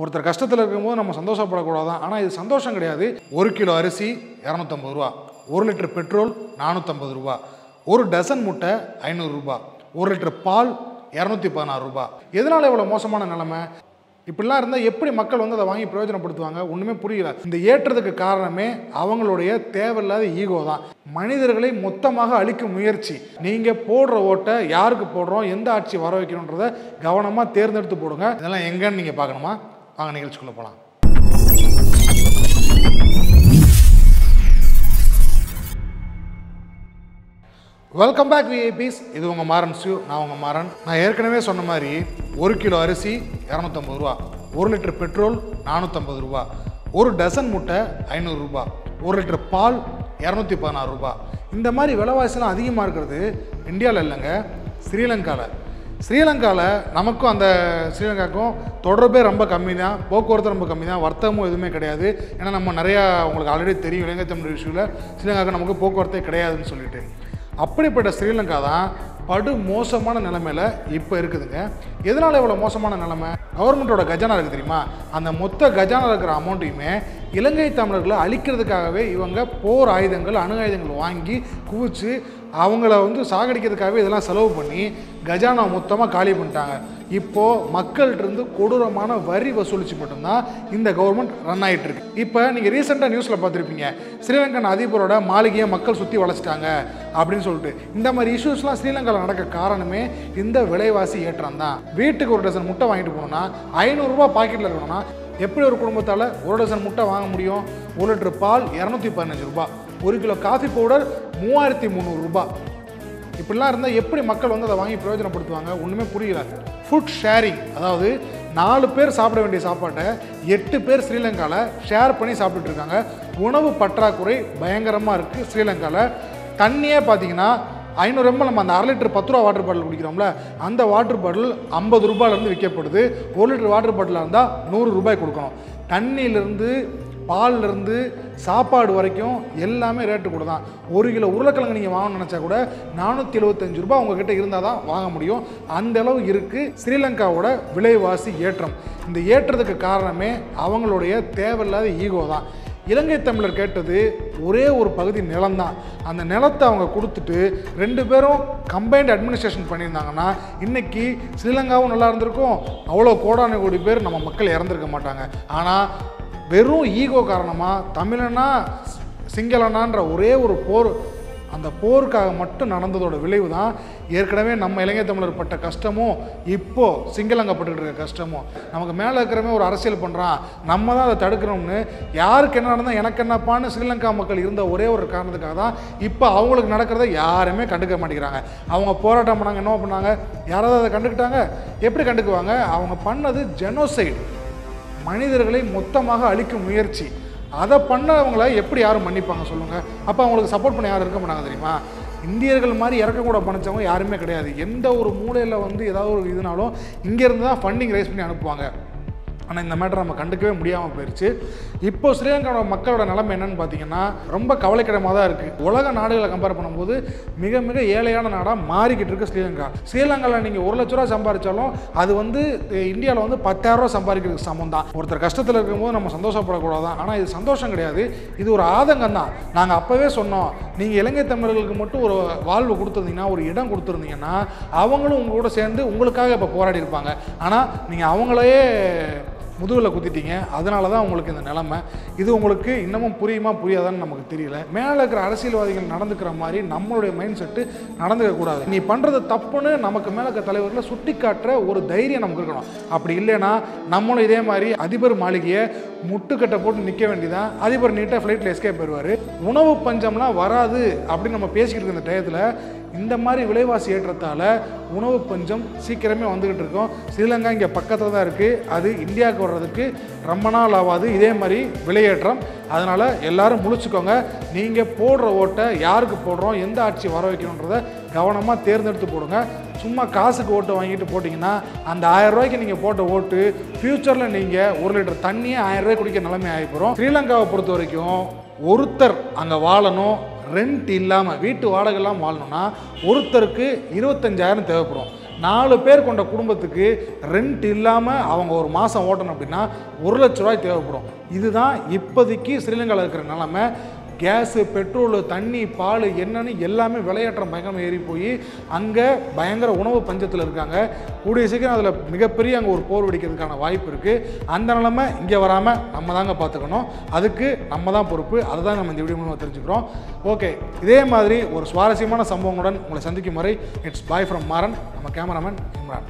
ஒருத்தர் கஷ்டத்தில் இருக்கும்போது நம்ம சந்தோஷப்படக்கூடாதான். ஆனால் இது சந்தோஷம் கிடையாது. ஒரு கிலோ அரிசி இரநூத்தம்பது ரூபா. ஒரு லிட்டர் பெட்ரோல் நானூற்றம்பது ரூபா. ஒரு டசன் முட்டை ஐநூறுரூபா ஒரு லிட்டர் பால் இரநூத்தி பதினாறு ரூபா. எதனால் இவ்வளோ மோசமான நிலைமை? இப்படிலாம் இருந்தால் எப்படி மக்கள் வந்து அதை வாங்கி பிரயோஜனப்படுத்துவாங்க? ஒன்றுமே புரியல. இந்த ஏற்றத்துக்கு காரணமே அவங்களுடைய தேவையில்லாத ஈகோ தான். மனிதர்களை மொத்தமாக அழிக்கும் முயற்சி. நீங்கள் போடுற ஓட்டை யாருக்கு போடுறோம்? எந்த ஆட்சி வர வைக்கணுன்றதை கவனமாக தேர்ந்தெடுத்து போடுங்க. இதெல்லாம் எங்கன்னு நீங்கள் பார்க்கணுமா? வாங்க நிகழ்ச்சிக்குள்ளே போகலாம் வெல்கம் பேக் விஐபிஸ் இது உங்கள் மாறன் சிவ் நான் உங்கள் மாறன். நான் ஏற்கனவே சொன்ன மாதிரி ஒரு கிலோ அரிசி இரநூத்தம்பது ரூபா ஒரு லிட்டர் பெட்ரோல் நானூற்றம்பது ரூபா ஒரு டசன் முட்டை ஐநூறுரூபா ஒரு லிட்டர் பால் இரநூத்தி பதினாறு ரூபா. இந்த மாதிரி விலைவாசிலாம் அதிகமாக இருக்கிறது இந்தியாவில் இல்லைங்க ஸ்ரீலங்காவில் ஸ்ரீலங்காவில் நமக்கும் அந்த ஸ்ரீலங்காவுக்கும் தொடர்பே ரொம்ப கம்மி தான் போக்குவரத்து ரொம்ப கம்மி தான் வர்த்தகமும் எதுவுமே கிடையாது. ஏன்னா நம்ம நிறையா உங்களுக்கு ஆல்ரெடி தெரியும் இலங்கை தமிழ் இஷ்யூவில் ஸ்ரீலங்காவுக்கு நமக்கு போக்குவரத்தே கிடையாதுன்னு சொல்லிட்டு. அப்படிப்பட்ட ஸ்ரீலங்கா தான் படு மோசமான நிலைமையில் இப்போ இருக்குதுங்க. எதனால் இவ்வளோ மோசமான நிலைமை? கவர்மெண்ட்டோட கஜானா இருக்குது தெரியுமா? அந்த மொத்த கஜானா இருக்கிற அமௌண்ட்டையுமே இலங்கை தமிழர்களை அழிக்கிறதுக்காகவே இவங்க போர் ஆயுதங்கள் அணு ஆயுதங்கள் வாங்கி குவிச்சு அவங்கள வந்து சாகடிக்கிறதுக்காகவே இதெல்லாம் செலவு பண்ணி கஜானா மொத்தமாக காலி பண்ணிட்டாங்க. இப்போது மக்கள்கிட்டருந்து கொடூரமான வரி வசூலிச்சு மட்டும்தான் இந்த கவர்மெண்ட் ரன் ஆகிட்டு இருக்கு. இப்போ நீங்கள் ரீசெண்டாக நியூஸில் பார்த்துருப்பீங்க. ஸ்ரீலங்கன் அதிபரோட மாளிகையை மக்கள் சுற்றி வளைச்சிட்டாங்க அப்படின்னு சொல்லிட்டு. இந்த மாதிரி இஷ்யூஸ்லாம் ஸ்ரீலங்காவில் நடக்க காரணமே இந்த விலைவாசி ஏற்றம் தான் வீட்டுக்கு ஒரு டசன் முட்டை வாங்கிட்டு போகணும்னா ஐநூறுரூவா பாக்கெட்டில் இருக்கணும்னா எப்படி ஒரு குடும்பத்தால் ஒரு டசன் முட்டை வாங்க முடியும்? ஒரு லிட்டர் பால் இரநூத்தி பதினஞ்சு ரூபா ஒரு கிலோ காஃபி பவுடர் மூவாயிரத்தி முந்நூறுரூபா இப்படிலாம் இருந்தால் எப்படி மக்கள் வந்து அதை வாங்கி பிரயோஜனப்படுத்துவாங்க? ஒன்றுமே புரியல. ஃபுட் ஷேரிங் அதாவது நாலு பேர் சாப்பிட வேண்டிய சாப்பாட்டை எட்டு பேர் ஸ்ரீலங்காவில் ஷேர் பண்ணி சாப்பிட்டுட்டு இருக்காங்க. உணவு பற்றாக்குறை பயங்கரமாக இருக்குது ஸ்ரீலங்காவில் தண்ணியே பார்த்தீங்கன்னா ஐநூறு எம்எல் நம்ம அந்த அரை லிட்டர் பத்து ரூபா வாட்டர் பாட்டில் குடிக்கிறோம்ல அந்த வாட்டர் பாட்டில் ஐம்பது ரூபாயிலேருந்து விற்கப்படுது. ஒரு லிட்டர் வாட்டர் பாட்டிலாக இருந்தால் நூறு ரூபாய் கொடுக்கணும். தண்ணியிலேருந்து பால்லேருந்து சாப்பாடு வரைக்கும் எல்லாமே ரேட்டு கூட தான். ஒரு கிலோ உருளைக்கிழங்கு நீங்கள் வாங்கணும்னு நினச்சா கூட நானூற்றி எழுபத்தஞ்சு ரூபாய் உங்ககிட்ட இருந்தால் தான் வாங்க முடியும். அந்த அளவு இருக்குது ஸ்ரீலங்காவோட விலைவாசி ஏற்றம். இந்த ஏற்றத்துக்கு காரணமே அவங்களுடைய தேவையில்லாத ஈகோ தான். இலங்கை தமிழர் கேட்டது ஒரே ஒரு பகுதி நிலம்தான். அந்த நிலத்தை அவங்க கொடுத்துட்டு ரெண்டு பேரும் கம்பைன்ட் அட்மினிஸ்ட்ரேஷன் பண்ணியிருந்தாங்கன்னா இன்னைக்கு ஸ்ரீலங்காவும் நல்லா இருந்திருக்கும். அவ்வளோ கோடான கோடி பேர் நம்ம மக்கள் இறந்துருக்க மாட்டாங்க. ஆனால் வெறும் ஈகோ காரணமாக தமிழனா சிங்களனான்ற ஒரே ஒரு போர் அந்த போருக்காக மட்டும் நடந்ததோட விளைவு தான் ஏற்கனவே நம்ம இலங்கை தமிழர் பட்ட கஷ்டமும் இப்போது சிங்களங்கப்பட்டுக்கிட்டு இருக்க கஷ்டமும் நமக்கு மேலே இருக்கிறவங்க ஒரு அரசியல் பண்ணுறான் நம்ம தான் அதை தடுக்கணும்னு யாருக்கு என்ன நடந்தால் எனக்கு என்னப்பான்னு ஸ்ரீலங்கா மக்கள் இருந்த ஒரே ஒரு காரணத்துக்காக தான் இப்போ அவங்களுக்கு நடக்கிறத யாருமே கண்டுக்க மாட்டேங்கிறாங்க. அவங்க போராட்டம் பண்ணாங்க என்ன பண்ணாங்க? யாராவது அதை கண்டுக்கிட்டாங்க? எப்படி கண்டுக்குவாங்க? அவங்க பண்ணது ஜெனோசைடு மனிதர்களை மொத்தமாக அழிக்கும் முயற்சி. அதை பண்ணவங்கள எப்படி யாரும் மன்னிப்பாங்க சொல்லுங்கள் அப்போ அவங்களுக்கு சப்போர்ட் பண்ண யாரும் இருக்க மாட்டாங்க தெரியுமா? இந்தியர்கள் மாதிரி இறக்கக்கூட பணிச்சவங்க யாருமே கிடையாது. எந்த ஒரு மூலையில் வந்து ஏதாவது ஒரு இதுனாலும் இங்கேருந்து தான் ஃபண்டிங் ரைஸ் பண்ணி அனுப்புவாங்க. ஆனால் இந்த மேட்டர் நம்ம கண்டுக்கவே முடியாமல் போயிடுச்சு இப்போ ஸ்ரீலங்காவோட மக்களோட நிலைமை என்னன்னு பார்த்தீங்கன்னா ரொம்ப கவலைக்கிடமாக தான் இருக்குது உலக நாடுகளை கம்பேர் பண்ணும்போது மிக மிக ஏழையான நாடாக மாறிக்கிட்டு இருக்கு ஸ்ரீலங்கா. ஸ்ரீலங்காவில் நீங்கள் ஒரு லட்ச ரூபா சம்பாதிச்சாலும் அது வந்து இந்தியாவில் வந்து பத்தாயிரம் ரூபா சம்பாதிக்கிறதுக்கு சமம் தான் ஒருத்தர் கஷ்டத்தில் இருக்கும்போது நம்ம சந்தோஷப்படக்கூடாதான். ஆனால் இது சந்தோஷம் கிடையாது. இது ஒரு ஆதங்கம் தான் நாங்கள் அப்போவே சொன்னோம் நீங்கள் இலங்கை தமிழர்களுக்கு மட்டும் ஒரு வாழ்வு கொடுத்துருந்தீங்கன்னா ஒரு இடம் கொடுத்துருந்தீங்கன்னா அவங்களும் உங்கள் கூட சேர்ந்து உங்களுக்காக இப்போ போராடி இருப்பாங்க ஆனால் நீங்கள் அவங்களையே முதுகில் குத்திட்டீங்க. அதனால தான் உங்களுக்கு இந்த நிலைமை. இது உங்களுக்கு இன்னமும் புரியுமா புரியாதான்னு நமக்கு தெரியல. மேலே இருக்கிற அரசியல்வாதிகள் நடந்துக்கிற மாதிரி நம்மளுடைய மைண்ட் செட்டு நடந்துக்க கூடாது. நீ பண்ணுறது தப்புன்னு நமக்கு மேலே இருக்க தலைவர்களை சுட்டி காட்டுற ஒரு தைரியம் நமக்கு இருக்கணும். அப்படி இல்லைன்னா நம்மளும் இதே மாதிரி அதிபர் மாளிகையை முட்டுக்கட்டை போட்டு நிற்க வேண்டியதான் அதிபர் நீட்டாக ஃப்ளைட்டில் எஸ்கேப் பெறுவார் உணவு பஞ்சம்லாம் வராது அப்படின்னு நம்ம பேசிக்கிட்டு இருக்க இந்த டயத்தில் இந்த மாதிரி விலைவாசி ஏற்றத்தால் உணவு பஞ்சம் சீக்கிரமே வந்துக்கிட்டு இருக்கோம். ஸ்ரீலங்கா இங்கே பக்கத்தில் தான் இருக்குது அது இந்தியாவுக்கு வர்றதுக்கு ரொம்ப நாள் ஆகாது இதே மாதிரி விலையேற்றம். அதனால் எல்லாரும் முழிச்சுக்கோங்க. நீங்கள் போடுற ஓட்டை யாருக்கு போடுறோம்? எந்த ஆட்சி வர வைக்கணுன்றதை கவனமாக தேர்ந்தெடுத்து போடுங்க. சும்மா காசுக்கு ஓட்டு வாங்கிட்டு போட்டிங்கன்னா அந்த ஆயிரம் ரூபாய்க்கு நீங்கள் போட்ட ஓட்டு ஃப்யூச்சரில் நீங்கள் ஒரு லிட்டர் தண்ணியே ஆயிரம் ரூபாய் குடிக்க நிலைமை ஆகி போகிறோம் ஸ்ரீலங்காவை பொறுத்த வரைக்கும் ஒருத்தர் அங்கே வாழணும். ரெண்ட் இல்லாமல் வீட்டு வாடகைலாம் வாழணும்னா ஒருத்தருக்கு இருபத்தஞ்சாயிரம் தேவைப்படும். நாலு பேர் கொண்ட குடும்பத்துக்கு ரெண்ட் இல்லாமல் அவங்க ஒரு மாதம் ஓட்டணும் அப்படின்னா ஒரு லட்ச ரூபாய் தேவைப்படும். இதுதான் இப்போதைக்கு ஸ்ரீலங்காவில் இருக்கிற நிலமை. கேஸு பெட்ரோலு தண்ணி பால் என்னன்னு எல்லாமே விளையாட்டுற பயங்கரமாக ஏறி போய் அங்கே பயங்கர உணவு பஞ்சத்தில் இருக்காங்க. கூடிய சீக்கிரம் அதில் மிகப்பெரிய அங்கே ஒரு போர் வெடிக்கிறதுக்கான வாய்ப்பு இருக்குது அந்த நிலைமை இங்கே வராமல் நம்ம தாங்க பார்த்துக்கணும் அதுக்கு நம்ம தான் பொறுப்பு. அதை தான் நம்ம இந்த வீடியோ மூலமாக தெரிஞ்சுக்கிறோம். ஓகே இதே மாதிரி ஒரு சுவாரஸ்யமான சம்பவங்களுடன் உங்களை சந்திக்கும் வரை இட்ஸ் பாய் ஃப்ரம் மாறன். நம்ம கேமராமேன் இம்ரான்.